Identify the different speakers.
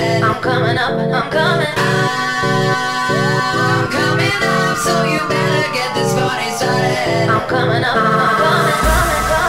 Speaker 1: I'm coming up, I'm coming. I'm coming up, so you better get this party started. I'm coming up, I'm coming, coming, coming.